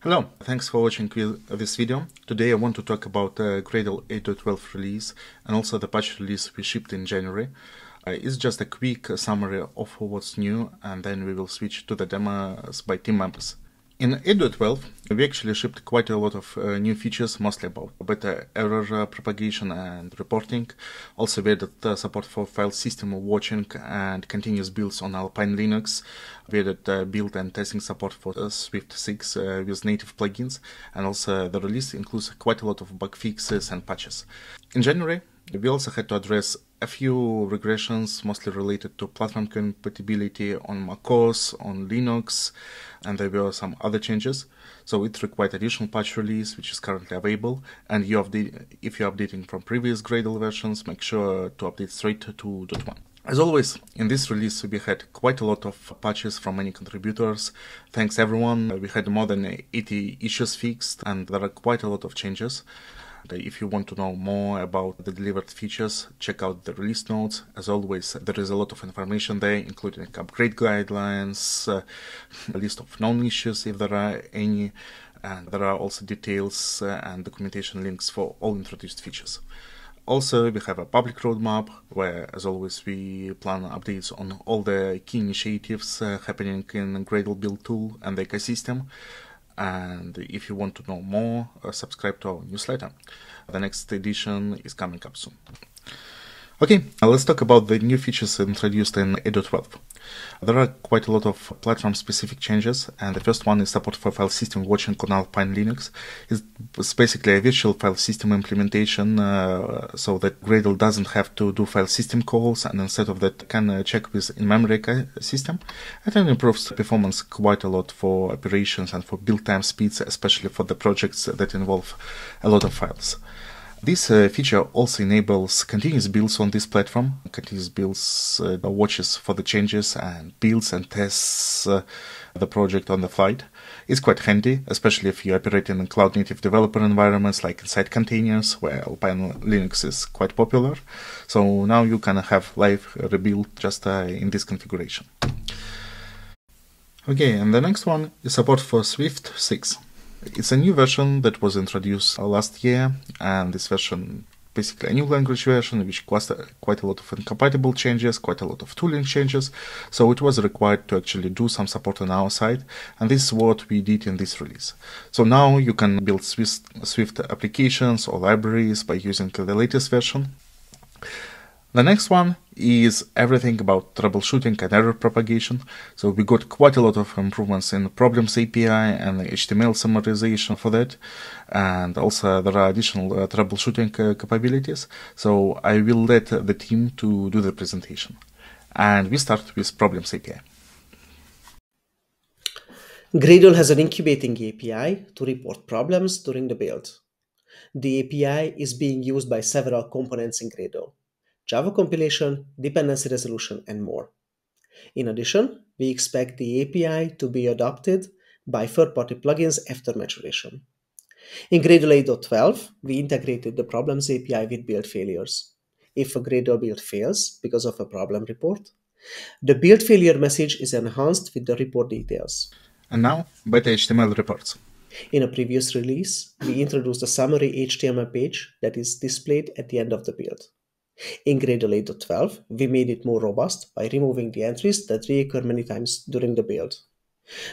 Hello, thanks for watching this video. Today I want to talk about uh, Gradle 8.12 release and also the patch release we shipped in January. Uh, it's just a quick summary of what's new and then we will switch to the demos by team members. In 8.12, we actually shipped quite a lot of uh, new features, mostly about better error uh, propagation and reporting. Also, we added uh, support for file system watching and continuous builds on Alpine Linux. We added uh, build and testing support for uh, Swift 6 uh, with native plugins, and also the release includes quite a lot of bug fixes and patches. In January, we also had to address a few regressions, mostly related to platform compatibility on macOS, on Linux, and there were some other changes. So it required additional patch release, which is currently available. And you update, if you're updating from previous Gradle versions, make sure to update straight to 2.1. As always, in this release we had quite a lot of patches from many contributors. Thanks everyone. We had more than 80 issues fixed and there are quite a lot of changes. If you want to know more about the delivered features, check out the release notes. As always, there is a lot of information there, including upgrade guidelines, uh, a list of known issues if there are any, and there are also details uh, and documentation links for all introduced features. Also, we have a public roadmap where, as always, we plan updates on all the key initiatives uh, happening in Gradle build tool and the ecosystem. And if you want to know more, uh, subscribe to our newsletter. The next edition is coming up soon. Okay, let's talk about the new features introduced in 8.12. There are quite a lot of platform-specific changes, and the first one is support for file system watching on Alpine Linux. It's basically a virtual file system implementation, uh, so that Gradle doesn't have to do file system calls, and instead of that can uh, check with in-memory system, it improves performance quite a lot for operations and for build time speeds, especially for the projects that involve a lot of files. This uh, feature also enables continuous builds on this platform. Continuous builds uh, watches for the changes and builds and tests uh, the project on the flight. It's quite handy, especially if you're operating in cloud native developer environments like inside containers, where Alpine Linux is quite popular. So now you can have live rebuild just uh, in this configuration. Okay, and the next one is support for Swift 6. It's a new version that was introduced uh, last year, and this version basically a new language version which caused quite a lot of incompatible changes, quite a lot of tooling changes. So it was required to actually do some support on our side, and this is what we did in this release. So now you can build Swift, Swift applications or libraries by using the latest version. The next one is everything about troubleshooting and error propagation. So we got quite a lot of improvements in problems API and HTML summarization for that. And also there are additional uh, troubleshooting uh, capabilities. So I will let the team to do the presentation. And we start with problems API. Gradle has an incubating API to report problems during the build. The API is being used by several components in Gradle. Java compilation, dependency resolution, and more. In addition, we expect the API to be adopted by third-party plugins after maturation. In Gradle 8.12, we integrated the Problems API with build failures. If a Gradle build fails because of a problem report, the build failure message is enhanced with the report details. And now, beta HTML reports. In a previous release, we introduced a summary HTML page that is displayed at the end of the build. In Gradle 8.12, we made it more robust by removing the entries that reoccur many times during the build.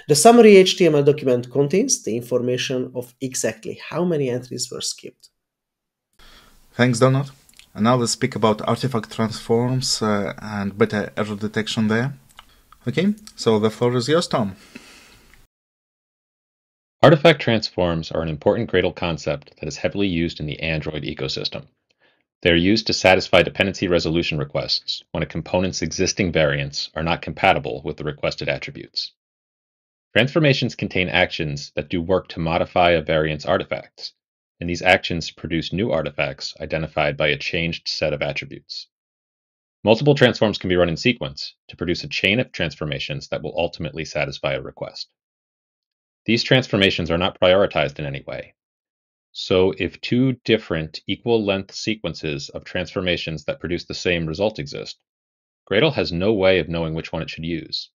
The summary HTML document contains the information of exactly how many entries were skipped. Thanks, Donald. And now let's speak about artifact transforms uh, and better error detection there. Okay, so the floor is yours, Tom. Artifact transforms are an important Gradle concept that is heavily used in the Android ecosystem. They are used to satisfy dependency resolution requests when a component's existing variants are not compatible with the requested attributes. Transformations contain actions that do work to modify a variant's artifacts, and these actions produce new artifacts identified by a changed set of attributes. Multiple transforms can be run in sequence to produce a chain of transformations that will ultimately satisfy a request. These transformations are not prioritized in any way, so if two different equal-length sequences of transformations that produce the same result exist, Gradle has no way of knowing which one it should use.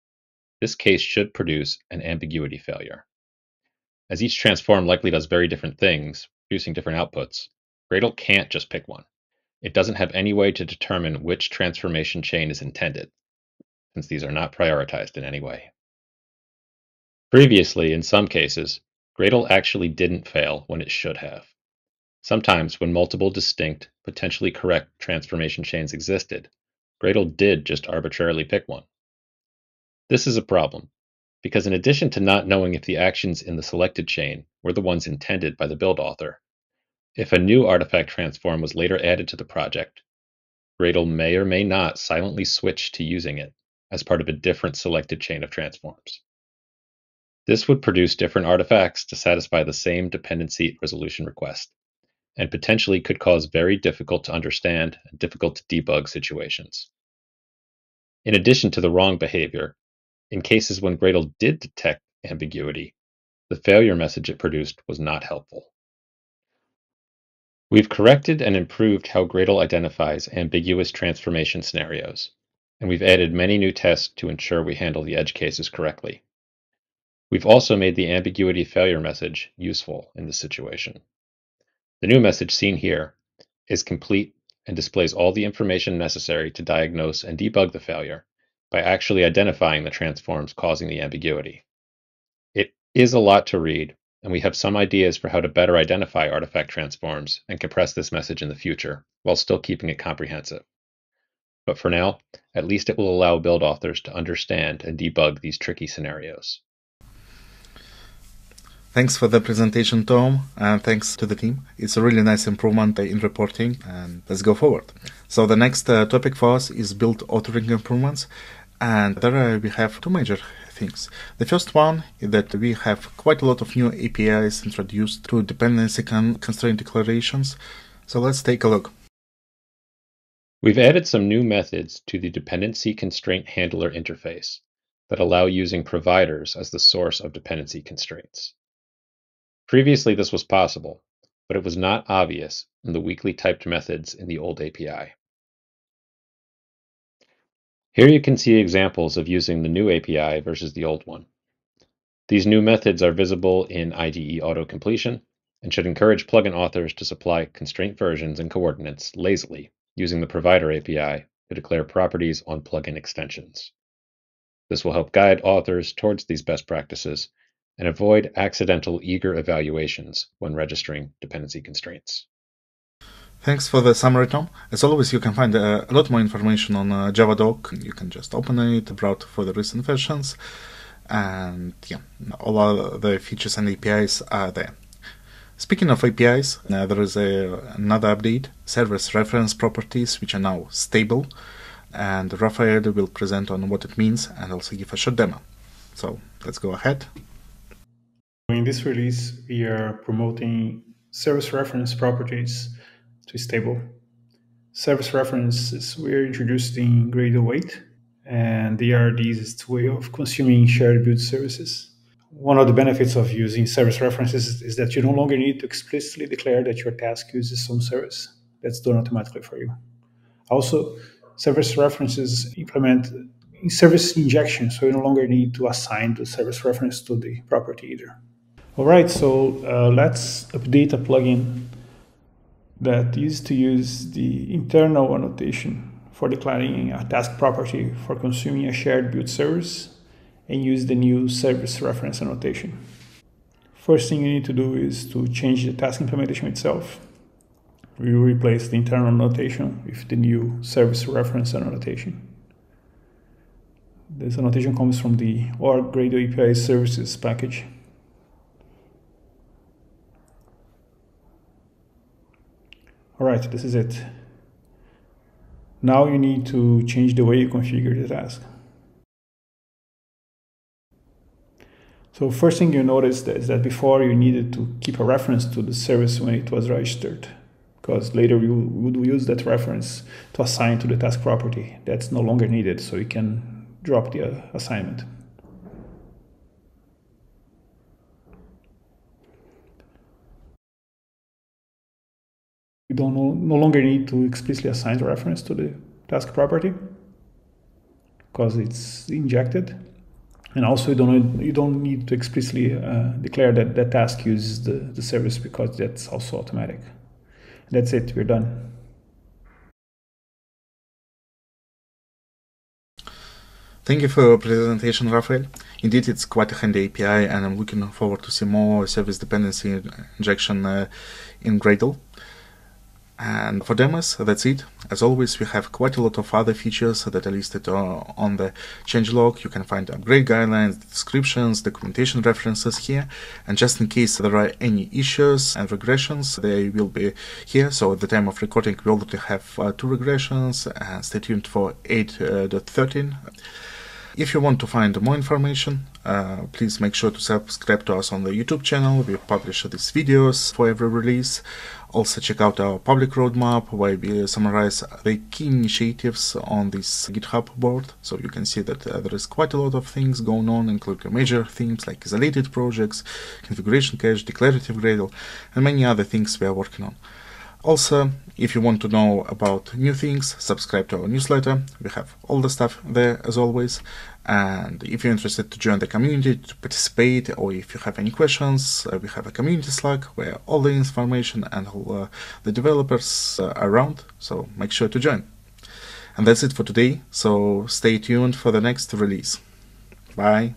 This case should produce an ambiguity failure. As each transform likely does very different things, producing different outputs, Gradle can't just pick one. It doesn't have any way to determine which transformation chain is intended, since these are not prioritized in any way. Previously, in some cases, Gradle actually didn't fail when it should have. Sometimes, when multiple distinct, potentially correct transformation chains existed, Gradle did just arbitrarily pick one. This is a problem, because in addition to not knowing if the actions in the selected chain were the ones intended by the build author, if a new artifact transform was later added to the project, Gradle may or may not silently switch to using it as part of a different selected chain of transforms. This would produce different artifacts to satisfy the same dependency resolution request, and potentially could cause very difficult to understand and difficult to debug situations. In addition to the wrong behavior, in cases when Gradle did detect ambiguity, the failure message it produced was not helpful. We've corrected and improved how Gradle identifies ambiguous transformation scenarios, and we've added many new tests to ensure we handle the edge cases correctly. We've also made the ambiguity failure message useful in this situation. The new message seen here is complete and displays all the information necessary to diagnose and debug the failure by actually identifying the transforms causing the ambiguity. It is a lot to read, and we have some ideas for how to better identify artifact transforms and compress this message in the future while still keeping it comprehensive. But for now, at least it will allow build authors to understand and debug these tricky scenarios. Thanks for the presentation, Tom, and thanks to the team. It's a really nice improvement in reporting, and let's go forward. So the next uh, topic for us is build authoring improvements, and there uh, we have two major things. The first one is that we have quite a lot of new APIs introduced through dependency con- constraint declarations. So let's take a look. We've added some new methods to the dependency constraint handler interface that allow using providers as the source of dependency constraints. Previously this was possible, but it was not obvious in the weakly typed methods in the old API. Here you can see examples of using the new API versus the old one. These new methods are visible in IDE auto-completion and should encourage plugin authors to supply constraint versions and coordinates lazily using the provider API to declare properties on plugin extensions. This will help guide authors towards these best practices and avoid accidental eager evaluations when registering dependency constraints. Thanks for the summary, Tom. As always, you can find uh, a lot more information on uh, JavaDoc. You can just open it, browse for the recent versions, and yeah, all the features and APIs are there. Speaking of APIs, uh, there is a, another update, service reference properties, which are now stable, and Raphael will present on what it means and also give a short demo. So let's go ahead. In this release, we are promoting service reference properties to stable. Service references were introduced in Gradle 8, and they are the easiest way of consuming shared build services. One of the benefits of using service references is that you no longer need to explicitly declare that your task uses some service. That's done automatically for you. Also, service references implement service injection, so you no longer need to assign the service reference to the property either. All right, so uh, let's update a plugin that used to use the internal annotation for declaring a task property for consuming a shared build service and use the new service reference annotation. First thing you need to do is to change the task implementation itself. We replace the internal annotation with the new service reference annotation. This annotation comes from the org API services package All right, this is it. Now you need to change the way you configure the task. So first thing you notice is that before you needed to keep a reference to the service when it was registered, because later you would use that reference to assign to the task property. That's no longer needed, so you can drop the uh, assignment. You don't no, longer need to explicitly assign the reference to the task property because it's injected. And also, you don't you don't need to explicitly uh, declare that that task uses the, the service because that's also automatic. That's it. We're done. Thank you for your presentation, Rafael. Indeed, it's quite a handy API, and I'm looking forward to see more service dependency injection uh, in Gradle. And for demos, that's it. As always, we have quite a lot of other features that are listed uh, on the changelog. You can find upgrade guidelines, descriptions, documentation references here. And just in case there are any issues and regressions, they will be here. So at the time of recording, we already have uh, two regressions and stay tuned for 8.13. If you want to find more information, uh, please make sure to subscribe to us on the YouTube channel. We publish these videos for every release. Also check out our public roadmap where we summarize the key initiatives on this GitHub board. So you can see that uh, there is quite a lot of things going on, including major themes like isolated projects, configuration cache, declarative Gradle, and many other things we are working on. Also, if you want to know about new things, subscribe to our newsletter. We have all the stuff there as always. And if you're interested to join the community to participate, or if you have any questions, uh, we have a community Slack where all the information and all uh, the developers uh, are around. So make sure to join. And that's it for today. So stay tuned for the next release. Bye.